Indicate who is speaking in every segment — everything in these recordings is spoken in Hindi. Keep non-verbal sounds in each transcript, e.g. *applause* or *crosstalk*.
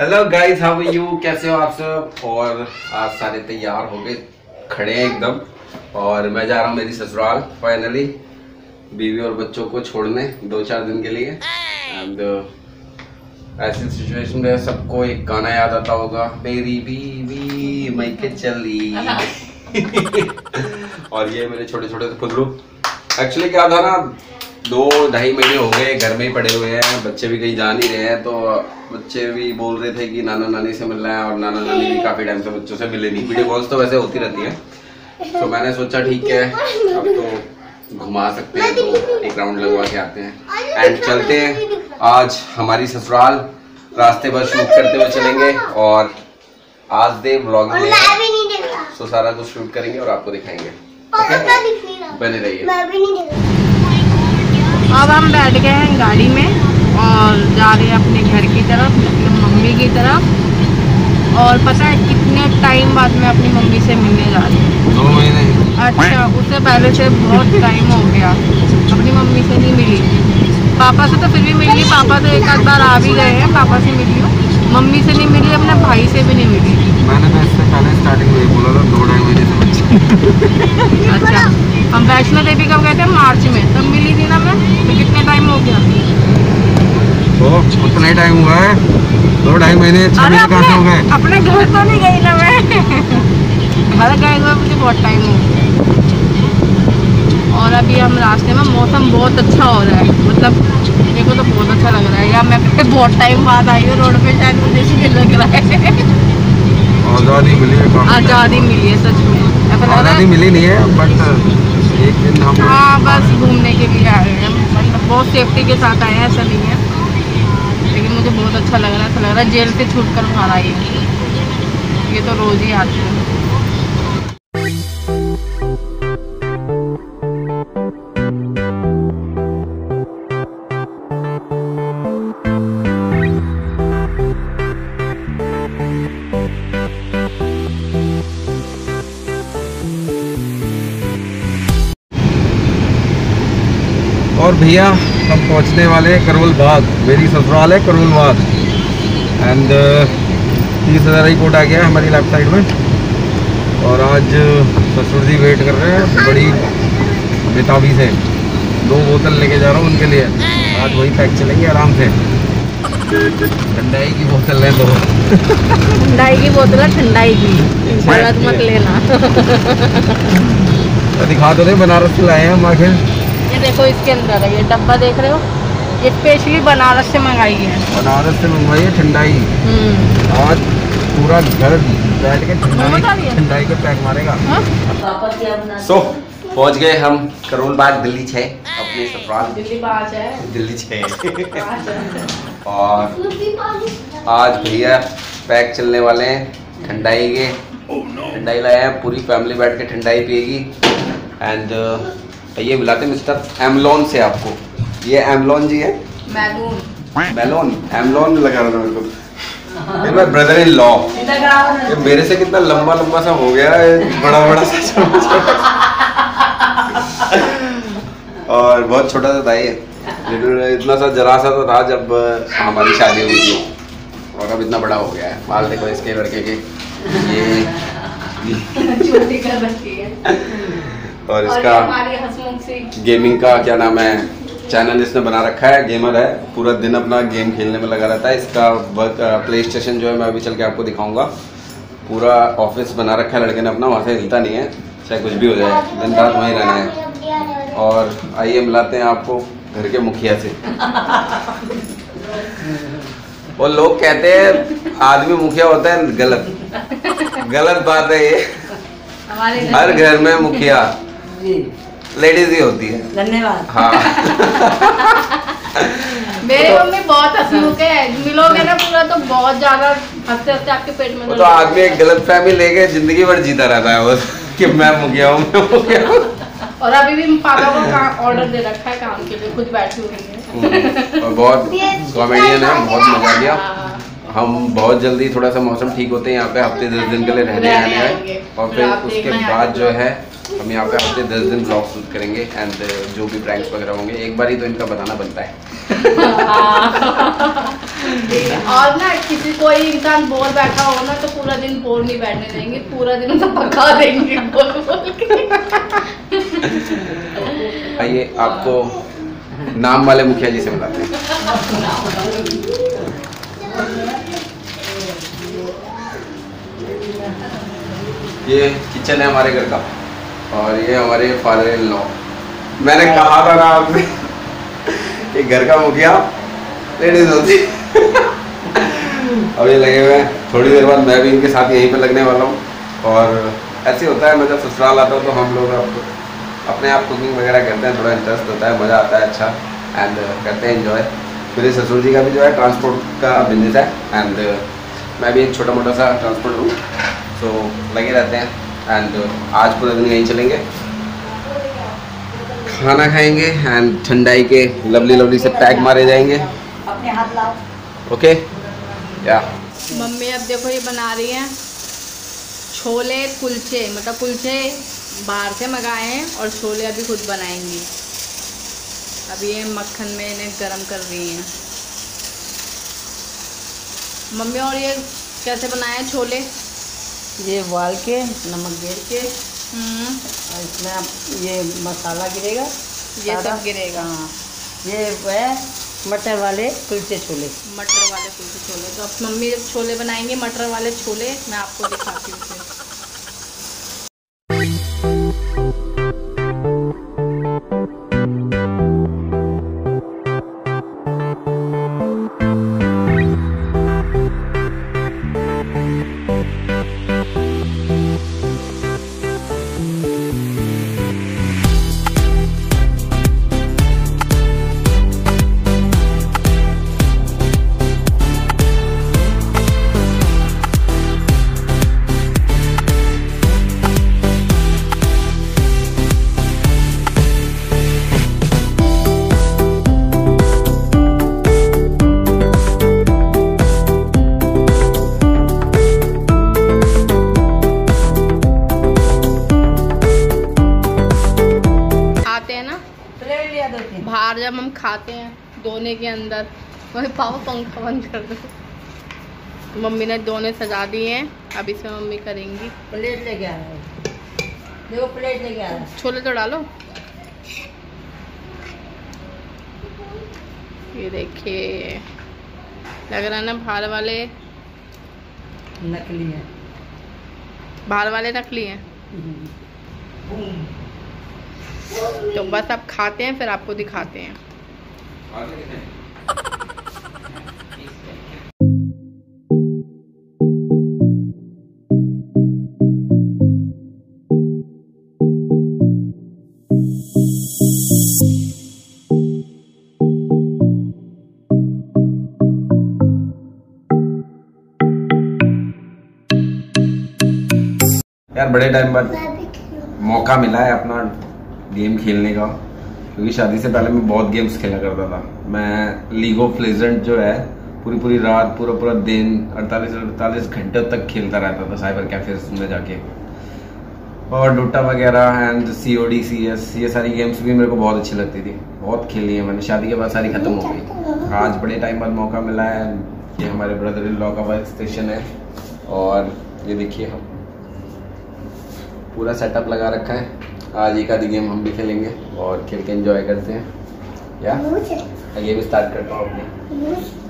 Speaker 1: Hello guys how are you कैसे हो आप सब? और आज सारे तैयार हो गए खड़े हैं एकदम। और मैं जा रहा हूँ मेरी ससुराल फाइनली बीवी और बच्चों को छोड़ने दो चार दिन के लिए। एंड ऐसी सिचुएशन में सबको एक गाना याद आता होगा मेरी बीवी मैं के चली। *laughs* और ये मेरे छोटे छोटे फुदरू एक्चुअली क्या था ना दो ढाई महीने हो गए घर में ही पड़े हुए हैं बच्चे भी कहीं जा नहीं रहे हैं तो बच्चे भी बोल रहे थे कि नाना नानी से मिलना है और नाना नानी भी काफ़ी टाइम से बच्चों से मिले नहीं। वीडियो कॉल्स तो वैसे होती रहती है। तो मैंने सोचा ठीक है अब तो घुमा सकते हैं तो एक राउंड लगवा के आते हैं। एंड चलते हैं। आज हमारी ससुराल रास्ते पर शूट करते हुए चलेंगे और आज दे ब्लॉग में
Speaker 2: मैं भी नहीं देख। रहा
Speaker 1: तो सारा कुछ शूट करेंगे और आपको दिखाएँगे। बने रहिए।
Speaker 2: मैं भी नहीं देख। रहा
Speaker 3: अब हम बैठ गए हैं गाड़ी में और जा रहे हैं अपने घर की तरफ़ अपनी मम्मी की तरफ़। और पता है कितने टाइम बाद मैं अपनी मम्मी से मिलने जा रही हूँ।
Speaker 1: दो महीने।
Speaker 3: अच्छा उससे पहले से बहुत टाइम हो गया। अपनी मम्मी से नहीं मिली। पापा से तो फिर भी मिली पापा तो एक आध बार आ भी गए हैं पापा से मिली हूँ। मम्मी से नहीं मिली अपने भाई से भी नहीं मिली।
Speaker 1: मैंने तो इससे पहले स्टार्टिंग में बोला था दो ढाई महीने से *laughs*
Speaker 3: अच्छा। हम वैष्णो देवी कब गए थे? मार्च में। तब मिली थी ना मैं तो कितने टाइम हो गया?
Speaker 1: तो उतना ही टाइम हुआ है दो ढाई महीने छह महीने कहाँ हो
Speaker 3: अपने
Speaker 1: गए।
Speaker 3: अपने घर तो नहीं गई ना मैं। घर गए हुए मुझे बहुत टाइम हो गया। और अभी हम रास्ते में मौसम बहुत अच्छा हो रहा है। मतलब मेरे को तो बहुत अच्छा लग रहा है। या मैं *laughs* बहुत टाइम बाद आई हूँ रोड पे शायद मुझे लग रहा है।
Speaker 1: आज़ादी मिली है
Speaker 3: आज़ादी मिली है सच में।
Speaker 1: आज़ादी मिली नहीं है बट एक दिन हम
Speaker 3: हाँ बस घूमने के लिए आए हैं। मतलब बहुत सेफ्टी के साथ आए हैं ऐसा नहीं है। लेकिन मुझे बहुत अच्छा लग रहा है ऐसा लग रहा है जेल से छूट कर बाहर आई ये तो रोज़ ही आती है।
Speaker 1: भैया हम पहुँचने वाले हैं करोल बाग मेरी ससुराल है करोल बाग एंड तीस हज़ार ही कोट आ गया है हमारी लेफ़्ट साइड में। और आज ससुर जी वेट कर रहे हैं बड़ी बेताबी से। दो बोतल लेके जा रहा हूँ उनके लिए। आज वही पैक चलेंगे आराम से। ठंडाई की बोतल लें दो
Speaker 3: ठंडाई की बोतल है ठंडाई की। मत लेना। *laughs*
Speaker 1: तो दिखा दो दे बनारस से लाए हैं हम आखिर
Speaker 3: ये देखो इसके अंदर है ये डब्बा देख रहे हो? ये स्पेशली बनारस से मंगाई है।
Speaker 1: बनारस से मंगवाई है ठंडाई।
Speaker 3: हम्म,
Speaker 1: आज पूरा घर बैठ के ठंडाई ठंडाई के पैक मारेगा।
Speaker 3: हाँ?
Speaker 1: सो पहुँच गए हम करोल बाग दिल्ली छः अपने
Speaker 3: है।
Speaker 1: दिल्ली छः और आज भैया पैक चलने वाले हैं ठंडाई के। ठंडाई लाए हैं पूरी फैमिली बैठ के ठंडाई पिएगी। एंड ये मिलाते मिस्टर एमलोन से आपको। ये एमलोन जी है।
Speaker 3: मैगून।
Speaker 1: मेलोन? एमलोन लगा रहा था मेरे को। ये मैं ब्रदर इन लॉ ये मेरे से कितना लंबा लंबा सा हो गया है। बड़ा बड़ा सा और बहुत छोटा सा था ये। इतना सा जरा सा तो था जब हमारी शादी हुई थी। और अब इतना बड़ा हो गया है। बाल देखो इसके लड़के के। ये *laughs*
Speaker 3: है।
Speaker 1: और
Speaker 3: और
Speaker 1: इसका गेमिंग का क्या नाम है? चैनल इसने बना रखा है गेमर है। पूरा दिन अपना गेम खेलने में लगा रहता है। इसका वर्क प्ले स्टेशन जो है मैं अभी चल के आपको दिखाऊँगा। पूरा ऑफ़िस बना रखा है लड़के ने अपना वहाँ से हिलता नहीं है। चाहे कुछ भी हो जाए दिन रात वहीं रहना है। और आइए मिलाते हैं आपको घर के मुखिया से। वो लोग कहते हैं आदमी मुखिया होता है गलत। गलत बात है ये। हर घर में मुखिया। लेडीज़ ही होती है।
Speaker 4: धन्यवाद।
Speaker 1: हाँ। *laughs*
Speaker 3: मेरी मम्मी बहुत हंसमुख है मिलोगे ना पूरा तो बहुत ज़्यादा हँसते हँसते आपके पेट में
Speaker 1: तो आदमी एक गलत फहमी लेके ज़िंदगी भर जीता रहता है वो कि मैं मुखिया हूँ मैं मुखिया हूँ।
Speaker 3: और अभी भी पापा को ऑर्डर दे रखा है काम के लिए खुद बैठी हुई है।
Speaker 1: हम्म, और बहुत *laughs* कॉमेडियन है बहुत मज़ा लिया
Speaker 3: हाँ।
Speaker 1: हम बहुत जल्दी थोड़ा सा मौसम ठीक होते हैं यहाँ पे हफ़्ते दस दिन के लिए रहने आने हैं। और
Speaker 3: फिर
Speaker 1: उसके बाद जो है हम यहाँ पे हफ़्ते दस दिन ब्लॉग शूट करेंगे एंड जो भी प्रैंक्स वगैरह होंगे एक बार ही तो इनका बताना बनता है।
Speaker 3: और ना किसी कोई इंसान बोर बैठा हो ना तो पूरा दिन बोर नहीं बैठने देंगे पूरा दिन उसे पका देंगे बोल बोल के।
Speaker 1: आइए आपको नाम वाले मुखिया जी से मिलाते हैं। ये किचन है हमारे घर का। और ये हमारे फादर इन लॉ मैंने कहा था ना आपसे कि घर का मुखिया लेडीज़ होती अब ये लगे हुए हैं। थोड़ी देर बाद मैं भी इनके साथ यहीं पे लगने वाला हूँ। और ऐसे होता है मैं जब ससुराल आता हूँ तो हम लोग अब अपने आप कुकिंग वगैरह करते हैं थोड़ा इंटरेस्ट होता है मज़ा आता है अच्छा एंड करते हैं इन्जॉय मेरे ससुर जी का भी जो है ट्रांसपोर्ट का बिज़नेस है एंड मैं भी एक छोटा मोटा सा ट्रांसपोर्ट हूँ। सो लगे रहते हैं। एंड आज पूरा दिन यहीं चलेंगे। खाना खाएँगे एंड ठंडाई के लवली लवली से पैक मारे जाएँगे।
Speaker 4: अपने हाथ लाओ।
Speaker 1: ओके या
Speaker 3: मम्मी अब देखो ये बना रही हैं छोले कुलचे मतलब कुलचे बाहर से मंगाए हैं और छोले अभी खुद बनाएँगी। अभी ये मक्खन में इन्हें गरम कर रही हैं। मम्मी और ये कैसे बनाए छोले?
Speaker 4: ये उबाल के नमक गिर के
Speaker 3: हम्म,
Speaker 4: और इसमें आप ये मसाला गिरेगा
Speaker 3: ये। सब गिरेगा।
Speaker 4: हाँ ये है मटर वाले कुलचे छोले।
Speaker 3: मटर वाले कुलचे छोले। तो अब मम्मी जब छोले बनाएँगे मटर वाले छोले मैं आपको दिखाती हूँ दोने के अंदर। वही पापा पंखा बंद कर दो। मम्मी ने दोनों सजा दिए हैं। अब इसे मम्मी करेंगी।
Speaker 4: प्लेट लेके आ रहा देखो प्लेट लेके आ रहा
Speaker 3: छोले तो डालो। ये देखिए। लग रहा है ना बाहर वाले
Speaker 4: नकली है।
Speaker 3: बाहर वाले नकली हैं। तो बस आप खाते हैं फिर आपको दिखाते हैं।
Speaker 1: यार बड़े टाइम बाद मौका मिला है अपना गेम खेलने का। क्योंकि शादी से पहले मैं बहुत गेम्स खेला करता था। मैं लीग लेजेंड जो है पूरी पूरी रात पूरा पूरा दिन 48 अड़तालीस घंटे तक खेलता रहता था साइबर कैफेज में जाके। और डोटा वगैरह and C O D C S ये सारी गेम्स भी मेरे को बहुत अच्छी लगती थी। बहुत खेली है मैंने। शादी के बाद सारी खत्म हो गई। आज बड़े टाइम बाद मौका मिला है। ये हमारे ब्रदर इन लॉ का वर्क स्टेशन है। और ये देखिए हम। पूरा सेटअप लगा रखा है। आज एक आधी गेम हम भी खेलेंगे और खेल के एंजॉय करते हैं। या? ये भी स्टार्ट करता हूँ अपनी।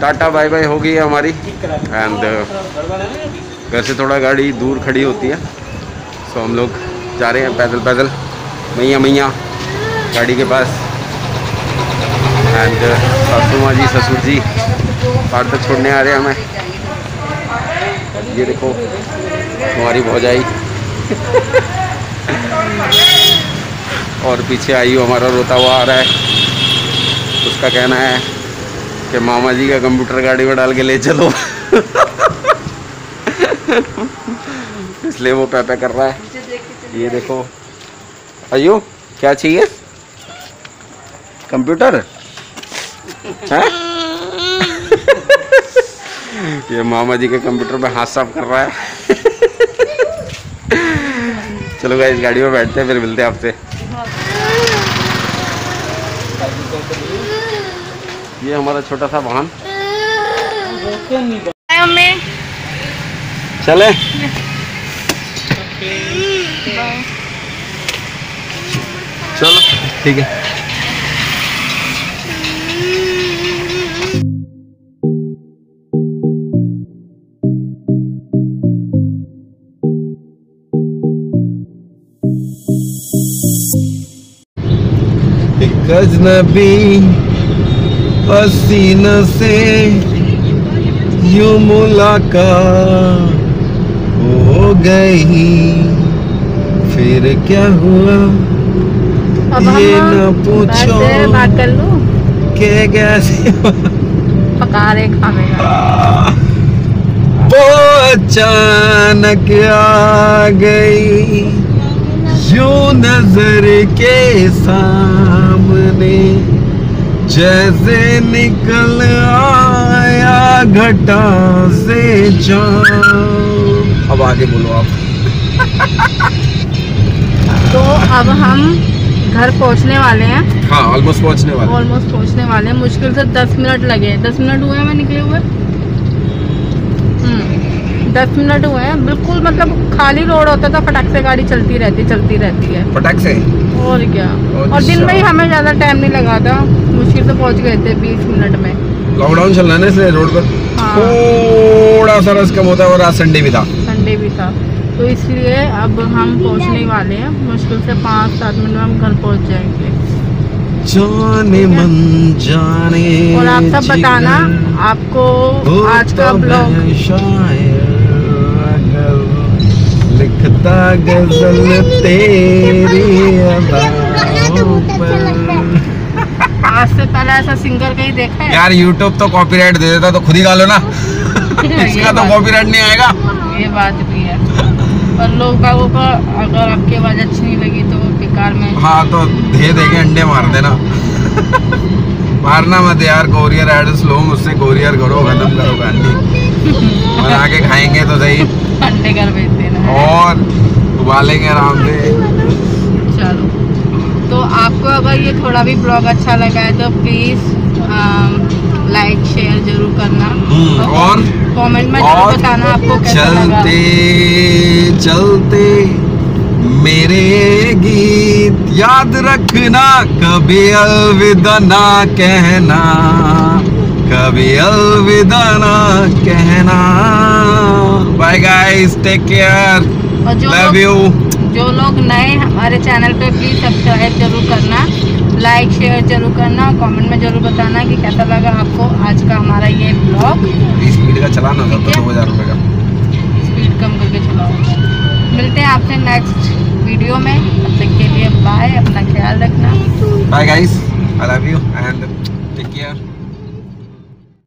Speaker 1: टाटा बाय बाय हो गई हमारी एंड घर से थोड़ा गाड़ी दूर खड़ी होती है। सो हम लोग जा रहे हैं पैदल पैदल। मैया मैया, गाड़ी के पास। एंड सासू माँ जी, ससुर जी पार तक छोड़ने आ रहे हैं हमें। ये देखो हमारी भौजाई। और पीछे आई हमारा रोता हुआ आ रहा है। उसका कहना है कि मामा जी का कंप्यूटर गाड़ी में डाल के ले चलो। *laughs* इसलिए वो पैपे कर रहा है। ये देखो। अयो क्या चाहिए? कंप्यूटर? हैं? *laughs* ये मामा जी के कंप्यूटर पे हाथ साफ़ कर रहा है। *laughs* चलो इस गाड़ी में बैठते हैं फिर मिलते हैं आपसे। ये हमारा छोटा सा वाहन। चले। चलो ठीक है। अजनबी पसीना से यूँ मुलाकात। हो गई। फिर क्या हुआ?
Speaker 3: अब
Speaker 1: ये न पूछो।
Speaker 3: बात कर लूँ?
Speaker 1: के कैसे
Speaker 3: पका रहे खावेगा
Speaker 1: वो अचानक आ गई। यूँ नज़र के सामने जैसे निकल आया घटा से जाम अब आगे बोलो आप।
Speaker 3: तो अब हम घर पहुँचने वाले हैं।
Speaker 1: हाँ ऑलमोस्ट पहुँचने वाले।
Speaker 3: ऑलमोस्ट पहुँचने वाले हैं। मुश्किल से दस मिनट लगे। दस मिनट हुए हैं मैं निकले हुए? हम्म, दस मिनट हुए हैं। बिल्कुल मतलब खाली रोड होता था फटाक से गाड़ी चलती रहती चलती रहती है।
Speaker 1: फटाक से?
Speaker 3: और क्या? और दिन में ही हमें ज़्यादा टाइम नहीं लगा था। मुश्किल से पहुँच गए थे बीस मिनट में।
Speaker 1: लॉकडाउन चल रहा है ना इसलिए रोड पर?
Speaker 3: हाँ।
Speaker 1: थोड़ा सा रस कम होता है और आज संडे भी था।
Speaker 3: संडे भी था। तो इसलिए अब हम पहुँचने वाले हैं। मुश्किल से पाँच सात मिनट में हम घर पहुँच जाएँगे।
Speaker 1: जाने मन जाने
Speaker 3: और आप सब बताना आपको आज का
Speaker 1: तो
Speaker 3: ब्लॉग
Speaker 1: लिखता गज़ल तेरी
Speaker 3: आज से पहले ऐसा सिंगर कहीं देखा है?
Speaker 1: यार YouTube तो कॉपीराइट दे देता तो खुद ही गा लो ना। इसका तो कॉपीराइट नहीं आएगा।
Speaker 3: ये बात भी है। और लोग का अगर आपकी आवाज़ अच्छी नहीं लगी तो बेकार में
Speaker 1: हाँ तो दे दे के अंडे मार देना। मारना मत यार कोरियर एड्रेस लो मुझसे कोरियर करो खत्म करो कहानी बना के खाएँगे तो सही।
Speaker 3: अंडे घर भेज देना
Speaker 1: और उबालेंगे आराम से।
Speaker 3: चलो। तो आपको अगर ये थोड़ा भी ब्लॉग अच्छा लगा है तो प्लीज़ लाइक शेयर ज़रूर करना।
Speaker 1: हम्म, और?
Speaker 3: कमेंट में ज़रूर बताना आपको कैसा लगा।
Speaker 1: चलते चलते मेरे गीत याद रखना कभी अलविदा ना कहना कभी अलविदा ना कहना। Bye guys take care love you
Speaker 3: जो लोग नए हमारे चैनल पे प्लीज़ सब्सक्राइब ज़रूर करना। लाइक शेयर ज़रूर करना कमेंट में ज़रूर बताना कि कैसा लगा आपको आज का हमारा ये ब्लॉग
Speaker 1: स्पीड का चलाना
Speaker 3: ठीक
Speaker 1: तो
Speaker 3: है।
Speaker 1: दो हज़ार रुपये का।
Speaker 3: स्पीड कम करके चलाओ। मिलते हैं आपसे नेक्स्ट वीडियो में। तब तक के लिए बाय अपना ख्याल रखना।
Speaker 1: Bye guys I love you and take care